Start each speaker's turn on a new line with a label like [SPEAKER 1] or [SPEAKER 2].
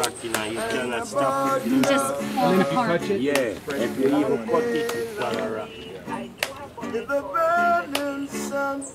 [SPEAKER 1] Rocking and you cannot stop it.
[SPEAKER 2] Just it apart.
[SPEAKER 1] Yeah, if you even cut it, it's gonna.
[SPEAKER 3] The burning sun.